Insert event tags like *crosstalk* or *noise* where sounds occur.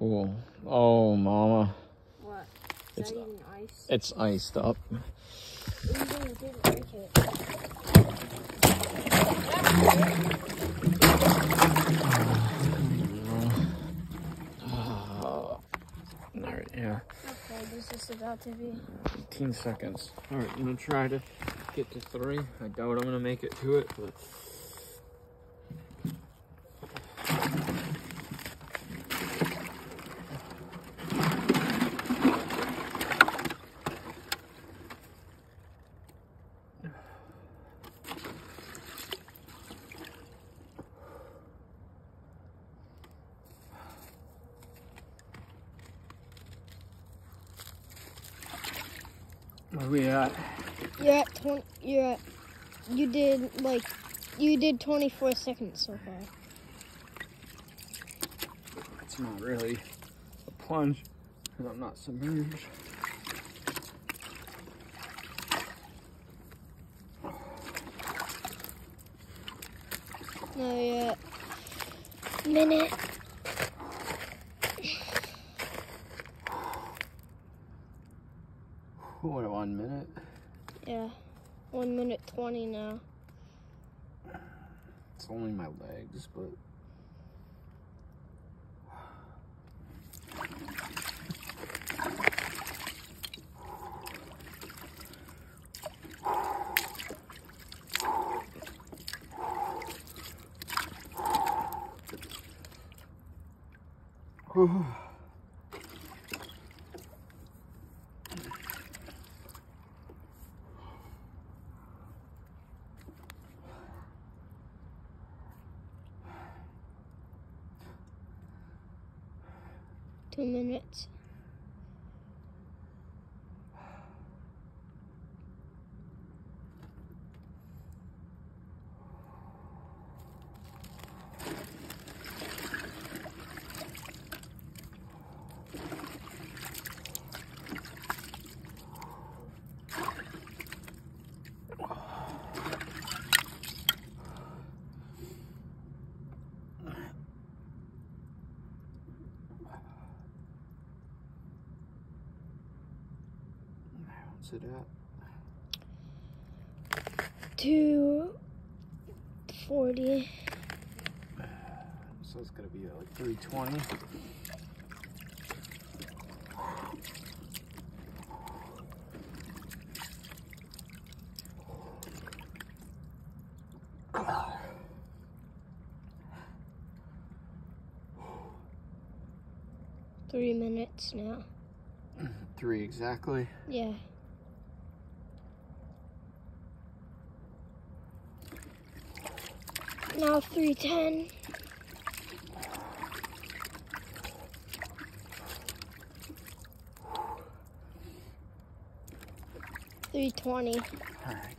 Cool. Oh, mama. What? Is It's- that even ice? It's iced up. Even didn't break it. All right, yeah. Okay, this is about to be. 15 seconds. All right, I'm gonna try to get to three. I doubt I'm gonna make it to it, but. Where we at? You're at 20. You're at. You did, like. You did 24 seconds so far. It's not really a plunge because I'm not submerged. Now you're at. Minute. *laughs* What, one minute? Yeah. 1 minute 20 now. It's only my legs, but. *sighs* *sighs* *sighs* Two minutes. What's it at? 240. So it's gonna be at like 320. Three minutes now. Three exactly. Yeah. Now 310. Three twenty. All right.